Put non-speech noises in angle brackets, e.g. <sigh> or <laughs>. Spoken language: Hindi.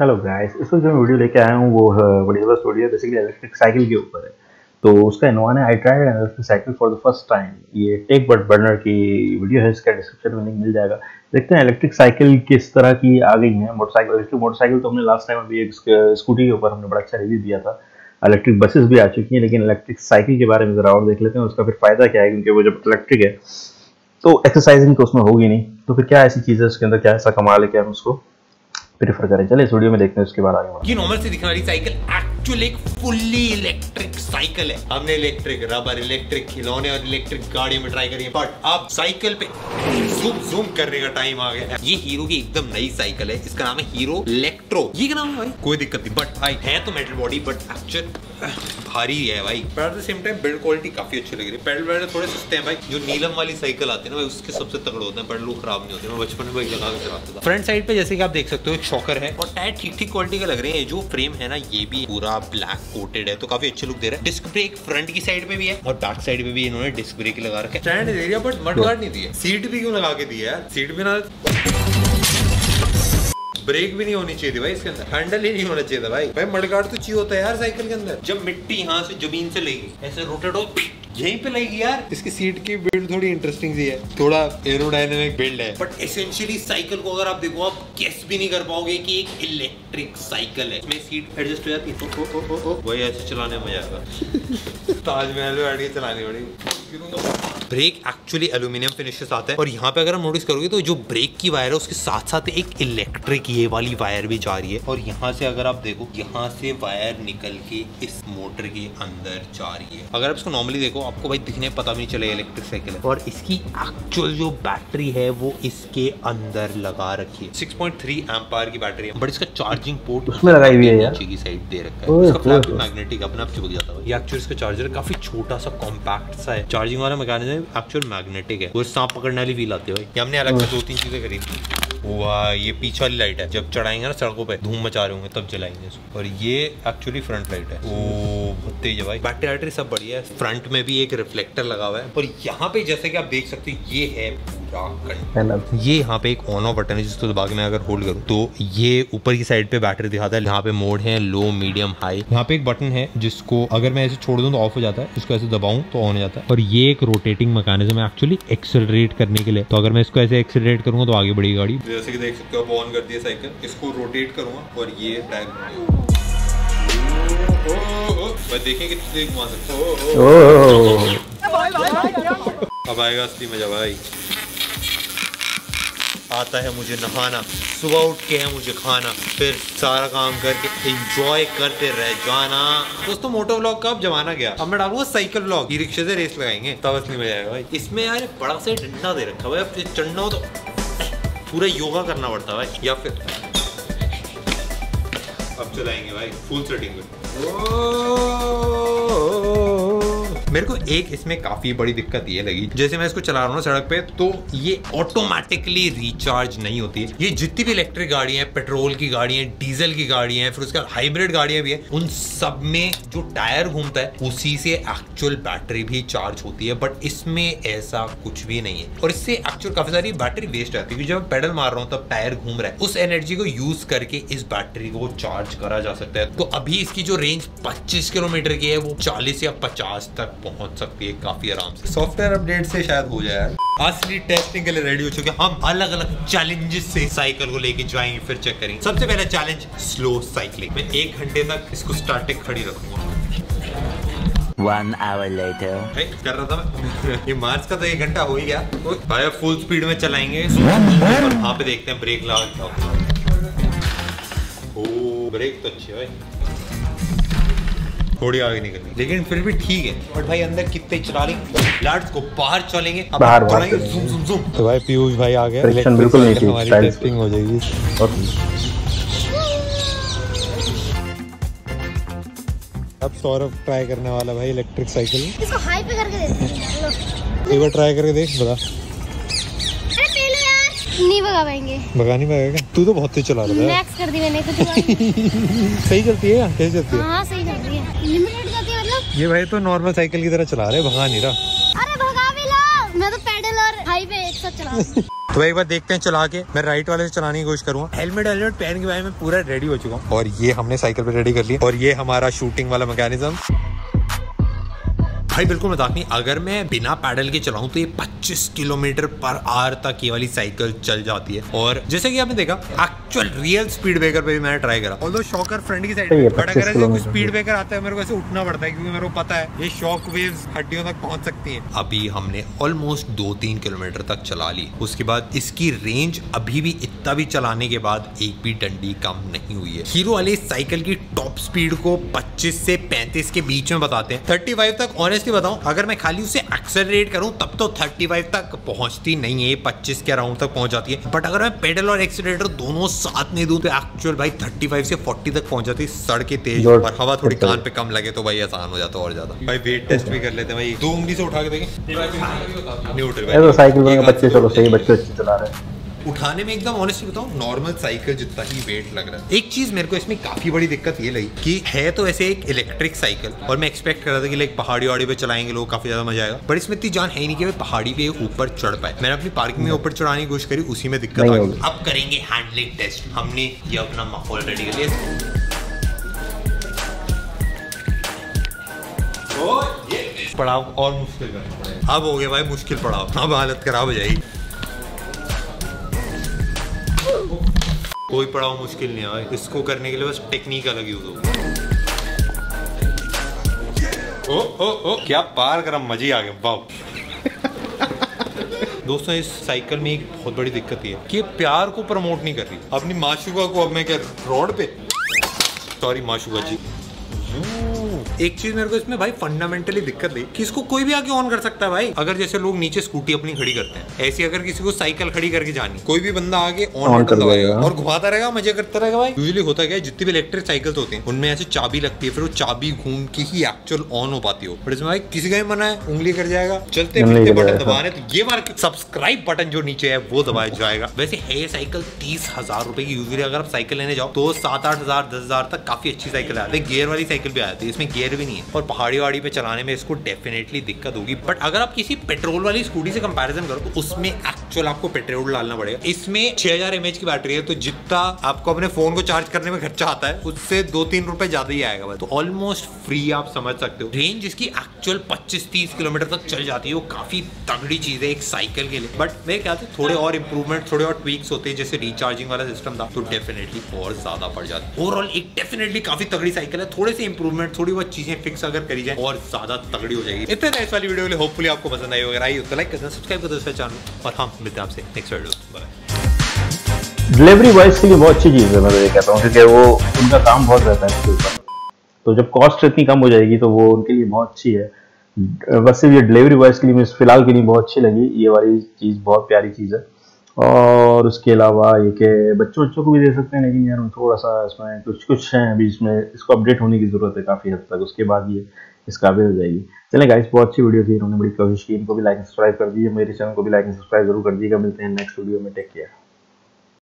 हेलो गाइस इस वक्त जो मैं वीडियो लेके आया हूँ वो है, वीडियो है बेसिकली इलेक्ट्रिक साइकिल के ऊपर है। तो उसका इनोवा ने I tried an electric cycle for the first time ये टेक बट बर्नर की वीडियो है इसका डिस्क्रिप्शन में लिंक मिल जाएगा। देखते हैं इलेक्ट्रिक साइकिल किस तरह की आ गई है। मोटरसाइकिल इलेक्ट्रिक मोटरसाइकिल तो हमने लास्ट टाइम अभी एक स्कूटी के ऊपर हमने बड़ा अच्छा रिव्यू दिया था। इलेक्ट्रिक बसेस भी आ चुकी हैं लेकिन इलेक्ट्रिक साइकिल के बारे में ज़रा और देख लेते हैं उसका फिर फ़ायदा क्या है क्योंकि वो जब इलेक्ट्रिक है तो एक्सरसाइजिंग तो उसमें होगी नहीं। तो फिर क्या ऐसी चीज़ है उसके अंदर क्या ऐसा कमाल है हम उसको प्रेफर करें। चले इस वीडियो में देखते हैं, उसके बाद आगे ये नॉर्मल से दिखने वाली साइकिल एक्चुअली एक फुल्ली इलेक्ट्रिक साइकिल है। हमने इलेक्ट्रिक रबर इलेक्ट्रिक खिलौने और इलेक्ट्रिक गाड़ी में ट्राई करी बट अब साइकिल पे जूम जूम करने का टाइम आ गया है। ये हीरो की एकदम नई साइकिल है। इसका नाम है हीरो इलेक्ट्रो ये क्या नाम है भाई? कोई दिक्कत नहीं। बट भाई है तो मेटल बॉडी बट एक्चुअल भारी है भाई। पर at the same time build quality काफ़ी अच्छी लग रही है। पेडल वेडल थोड़े सस्ते हैं भाई। जो नीलम वाली साइकिल आती है ना भाई, उसके सबसे तगड़े होते हैं। पेडल वो खराब नहीं होते। मैं बचपन में भाई लगा के चलाता था। फ्रंट साइड पे जैसे कि आप देख सकते हो, एक शॉकर है। और टायर ठीक ठीक क्वालिटी का लग रहे हैं। जो फ्रेम है ना, ये भी पूरा ब्लैक कोटेड है तो काफ़ी अच्छे लुक दे रहा है। डिस्क ब्रेक फ्रंट की साइड पे भी है और बैक साइड पे भी इन्होंने डिस्क ब्रेक लगा रखा है। स्टैंड दे दिया बट मड गार्ड नहीं दिया सीट भी क्यों लगा के दिया है सीट भी ना ब्रेक भी नहीं होनी चाहिए थी भाई इसके अंदर। हैंडल ही नहीं होना चाहिए था भाई। भाई मडगार्ड तो चाहिए होता है यार साइकिल के अंदर। जब मिट्टी यहाँ से ज़मीन से लेगी ऐसे रोटेट हो यहीं पे लगेगी यार। इसकी सीट की बिल्ड थोड़ी इंटरेस्टिंग सी है। थोड़ा एरोडायनेमिक बिल्ड है। बट एसेंशियली साइकिल को अगर आप देखो आप कैस भी नहीं कर पाओगे कि एक इलेक्ट्रिक साइकिल है। इसमें सीट एडजस्ट हो जाती है वही ऐसे चलाने में मज़ा आएगा <laughs> ताजमहल में बैठ के चलानी पड़ेगी ब्रेक एक्चुअली एल्यूमिनियम फिनिशेस आता है। और यहाँ पे अगर हम नोटिस करोगे तो जो ब्रेक की वायर है उसके साथ साथ एक इलेक्ट्रिक ये वाली वायर भी जा रही है। और यहाँ से अगर आप देखो यहाँ से वायर निकल के इस मोटर के अंदर जा रही है। अगर आप इसको नॉर्मली देखो आपको भाई दिखने पता भी नहीं चलेगा इलेक्ट्रिक साइकिल है। और इसकी एक्चुअल जो बैटरी है वो इसके अंदर लगा रखी है। सिक्स पॉइंट थ्री की बैटरी है। बट इसका चार्जिंग पोर्ट उसमें लगाई हुई है यार। की साइड दे रखा है। इसका मैग्नेटिक अपने आप चिपक जाता है ये एक्चुअली इसका चार्जर काफ़ी छोटा सा कॉम्पैक्ट सा है। चार्जिंग वाला मैकेनिज्म एक्चुअल मैग्नेटिक है। वो सांप पकड़ने वाली फील आती है भाई। हमने अलग से दो तीन चीज़ें खरीदी वाह ये पीछे वाली लाइट है। जब चढ़ाएँगे ना सड़कों पे धूम मचा रहे होंगे तब जलाएँगे इसको और ये एक्चुअली फ्रंट लाइट है। ओ बहुत तेज है भाई। बैटरी बैटरी सब बढ़िया है। फ्रंट में भी एक रिफ्लेक्टर लगा हुआ है। और यहाँ पे जैसे कि आप देख सकते हो ये है। ये यहाँ पे एक ऑन ऑफ़ बटन है जिसको दबा के मैं अगर होल्ड करूँ तो ये ऊपर की साइड पे बैटरी दिखाता है। यहाँ पे मोड है लो मीडियम हाई यहाँ पे एक बटन है जिसको अगर मैं ऐसे छोड़ दूँ तो ऑफ़ हो जाता है। इसको ऐसे दबाऊं तो ऑन हो जाता है। और ये एक रोटेटिंग मैकेनिज्म है एक्चुअली एक्सेलरेट करने के लिए। तो अगर मैं इसको ऐसे एक्सेलरेट करूँगा तो आगे बढ़ी गाड़ी। जैसे कि देख सकते हो ऑन कर दिया साइकिल इसको रोटेट करूँगा और ये टायर देखें कितनी देर घुमा सकते हो। अब आएगा असली मज़ा भाई। आता है मुझे नहाना। सुबह उठ के है मुझे खाना। फिर सारा काम करके एंजॉय करते रह जाना। दोस्तों, मोटो ब्लॉग का अब जमाना गया। अब मैं डालूँगा साइकिल ब्लॉग ई रिक्शे से रेस लगाएँगे। तब असली मज़ा आएगा भाई। इसमें यार बड़ा सा डंडा दे रखा भाई अब चढ़ना हो तो पूरा योगा करना पड़ता भाई। या फिर अब चलाएँगे भाई। फुल सेटिंग में मेरे को एक इसमें काफ़ी बड़ी दिक्कत ये लगी। जैसे मैं इसको चला रहा हूँ ना सड़क पे तो ये ऑटोमेटिकली रिचार्ज नहीं होती। ये जितनी भी इलेक्ट्रिक गाड़ियाँ हैं पेट्रोल की गाड़ियाँ डीजल की गाड़ियाँ हैं, फिर उसके हाइब्रिड गाड़ियाँ भी है, उन सब में जो टायर घूमता है, उसी से एक्चुअल बैटरी भी चार्ज होती है। बट इसमें ऐसा कुछ भी नहीं है। और इससे एक्चुअल काफ़ी सारी बैटरी वेस्ट आती है जब मैं पेडल मार रहा हूँ, तब टायर घूम रहा है। उस एनर्जी को यूज़ करके इस बैटरी को चार्ज करा जा सकता है। तो अभी इसकी जो रेंज 25 किलोमीटर की है, वो 40 या 50 तक पहुँच सकती है काफ़ी आराम से। सॉफ्टवेयर अपडेट से शायद हो जाए असली टेस्टिंग के लिए रेडी हो चुके हम अलग अलग चैलेंजेस से साइकिल को लेके जाएँगे फिर चेक करेंगे। सबसे पहला चैलेंज स्लो साइकिलिंग मैं एक घंटे तक इसको स्टार्टिंग खड़ी रखूँगा। One hour later. hey, कर रहा था मैं? <laughs> ये मार्च का तो एक घंटा हो ही गया। तो भाई फुल स्पीड में चलाएँगे। और वहाँ पे देखते हैं ब्रेक लगा ओ ब्रेक तो अच्छी है भाई। थोड़ी आगे निकलनी। लेकिन फिर भी ठीक है। बट भाई अंदर कितने चला रही लाइट्स को बाहर चलेंगे। बाहर जूम जूम जूम तो भाई पीयूष भाई आ गए। Friction बिल्कुल नहीं थी, हमारी टेस्टिंग हो जाएगी। और अब सौरभ ट्राई करने वाला भाई इलेक्ट्रिक साइकिल इसको हाई पे करके देते हैं। लो। एक बार ट्राई करके देख बता। अरे पहले यार नहीं भगा पाएँगे भगा नहीं पाएगा तू तो बहुत तेज चला रहा था। मैक्स कर दी मैंने कुछ <laughs> सही चलती है क्या कैसे चलती है? हाँ मतलब? ये भाई तो नॉर्मल साइकिल की तरह चला रहे भगा नहीं रहा। अरे भगा भी लो। मैं तो पैडल और हाई पे एक साथ चला <laughs> तो एक बार देखते हैं चला के। मैं राइट वाले से चलाने की कोशिश करूँगा। हेलमेट हेलमेट पहन के भाई मैं पूरा रेडी हो चुका हूँ। और ये हमने साइकिल पे रेडी कर लिया और ये हमारा शूटिंग वाला मैकेनिज्म भाई बिल्कुल मज़ाक नहीं अगर मैं बिना पैडल के चलाऊं तो ये 25 किलोमीटर पर आवर तक ये वाली साइकिल चल जाती है। और जैसे कि आपने देखा एक्चुअल रियल स्पीड ब्रेकर पे भी मैंने ट्राई करा। ऑल्दो शॉकर फ्रंट की साइड बट अगर ऐसे स्पीड ब्रेकर आता है मेरे को ऐसे उठना पड़ता है क्योंकि मेरे को पता है ये शॉक वेव्स हड्डियों तक पहुँच सकती हैं। अभी हमने ऑलमोस्ट दो तीन किलोमीटर तक चला ली। उसके बाद इसकी रेंज अभी भी इतना भी चलाने के बाद एक भी डंडी कम नहीं हुई है। हीरो वाले साइकिल की टॉप स्पीड को 25 से 35 के बीच में बताते हैं। 35 तक ऑनेस्टली बताऊँ अगर मैं खाली उसे एक्सेलरेट करूँ तब तो 35 तक पहुँचती नहीं है 25 के अराउंड तक पहुँच जाती है। बट अगर मैं पेडल और एक्सीटर दोनों साथ नहीं दू तो एक्चुअल भाई 35 से 40 तक पहुँच जाती है सड़के तेज और हवा थोड़ी कान पे कम लगे तो भाई आसान हो जाता और ज़्यादा। भाई वेट टेस्ट भी कर लेते हैं भाई। दो उंगली से उठा के देखें। तो भाई। साइकिल चलो सही बच्चे चला रहे हैं। उठाने में एकदम ऑनेस्टली बताऊँ नॉर्मल साइकिल जितना ही वेट लग रहा है। एक चीज़ मेरे को इसमें काफ़ी बड़ी दिक्कत ये लगी कि है तो ऐसे एक इलेक्ट्रिक साइकिल और मैं एक्सपेक्ट कर रहा था कि लाइक पहाड़ी वहाड़ी पे चलाएँगे लोग काफ़ी ज़्यादा मज़ा आएगा। पर इसमें इतनी जान है ही नहीं कि मैं पहाड़ी पे ऊपर चढ़ पाए। मैंने अपनी पार्किंग में ऊपर चढ़ाने की कोशिश करी उसी में दिक्कत नहीं आ गई। अब करेंगे हैंडलिंग टेस्ट हमने ये अपना माहौल रेडी कर लिया। पड़ाव और मुश्किल करना पड़ेगा। अब हो गया भाई मुश्किल पड़ाव अब हालत खराब हो जाएगी। कोई पड़ाव मुश्किल नहीं है इसको करने के लिए बस टेक्निक अलग यूज़ हो ओ ओ ओ, क्या पार करा मज़े आ गए वाह <laughs> दोस्तों, इस साइकिल में एक बहुत बड़ी दिक्कत है कि प्यार को प्रमोट नहीं कर रही। अपनी माशुका को अब मैं क्या रोड पे? सॉरी माशुका जी। एक चीज़ मेरे को इसमें भाई फंडामेंटली दिक्कत लगी कि इसको कोई भी आके ऑन कर सकता है भाई। अगर जैसे लोग नीचे स्कूटी अपनी खड़ी करते हैं ऐसी अगर किसी को साइकिल खड़ी करके जानी कोई भी बंदा आगे ऑन कर दबाएगा। और घुमाता रहेगा मज़े करता रहेगा भाई। यूजुअली होता क्या है जितनी भी इलेक्ट्रिक साइकिल्स होती हैं उनमें ऐसे चाबी लगती है फिर वो चाबी घूम के ही एक्चुअल ऑन हो पाती हो। बट इसमें भाई किसी का भी मना है उंगली कर जाएगा। चलते फिरते बटन। दबाने तो ये बार सब्सक्राइब बटन जो नीचे है वो दबाया जाएगा। वैसे है ये साइकिल तीस हज़ार रुपए की। यूजली अगर आप साइकिल लेने जाओ तो सात आठ हज़ार दस हज़ार तक काफ़ी अच्छी साइकिल आती है गियर वाली साइकिल भी आती है इसमें गियर भी नहीं है। और पहाड़ी वाड़ी पे चलाने में इसको डेफिनेटली दिक्कत होगी। बट अगर आप किसी पेट्रोल वाली स्कूटी से कंपैरिजन करो तो उसमें एक्चुअल आपको पेट्रोल डालना पड़ेगा। इसमें 6000 हज़ार की बैटरी है तो जितना आपको अपने फ़ोन को चार्ज करने में खर्चा आता है, उससे दो तीन रुपए ज़्यादा ही आएगा तो ऑलमोस्ट फ्री आप समझ सकते हो। रेंज जिसकी एक्चुअल 25-30 किलोमीटर तक चल जाती है, वो काफ़ी तगड़ी चीज़ है एक साइकिल के लिए। बट मेरे ख्याल से थोड़े और इंप्रूवमेंट थोड़े और ट्वीक्स होते हैं, जैसे रिचार्जिंग वाला सिस्टम था तो डेफिनेटली और ज़्यादा पड़ जाता है। ओवरऑल एक डेफिनेटली काफ़ी तगड़ी साइकिल है। थोड़े से इंप्रूवमेंट थोड़ी बहुत चीज़ें फिक्स अगर करी जाए और ज़्यादा तगड़ी हो जाएगी। इतना इस वाली वीडियो के लिए होपफुली आपको पसंद आई अगर आई तो लाइक करना सब्सक्राइब कर दो चैनल और हम मिलते हैं आपसे next video bye delivery boys के लिए बहुत अच्छी चीज़ है मैं तो ये कहता हूँ क्योंकि वो उनका काम बहुत रहता है इसके ऊपर। तो जब कॉस्ट इतनी कम हो जाएगी तो वो उनके लिए बहुत अच्छी है। बस ये डिलीवरी बॉयज़ के लिए मुझे फ़िलहाल के लिए बहुत अच्छी लगी। ये वाली चीज़ बहुत प्यारी चीज़ है। और उसके अलावा ये कि बच्चों बच्चों को भी दे सकते हैं, लेकिन यार थोड़ा सा इसमें कुछ कुछ है, अभी इसमें इसको अपडेट होने की ज़रूरत है काफ़ी हद तक। उसके बाद ये इस काबिल हो जाएगी। चलें गाइस बहुत अच्छी वीडियो थी। इन्होंने बड़ी कोशिश की। इनको भी लाइक सब्सक्राइब कर दीजिए। मेरे चैनल को भी लाइक सब्सक्राइब ज़रूर कर दीजिएगा। मिलते हैं नेक्स्ट वीडियो में। Take care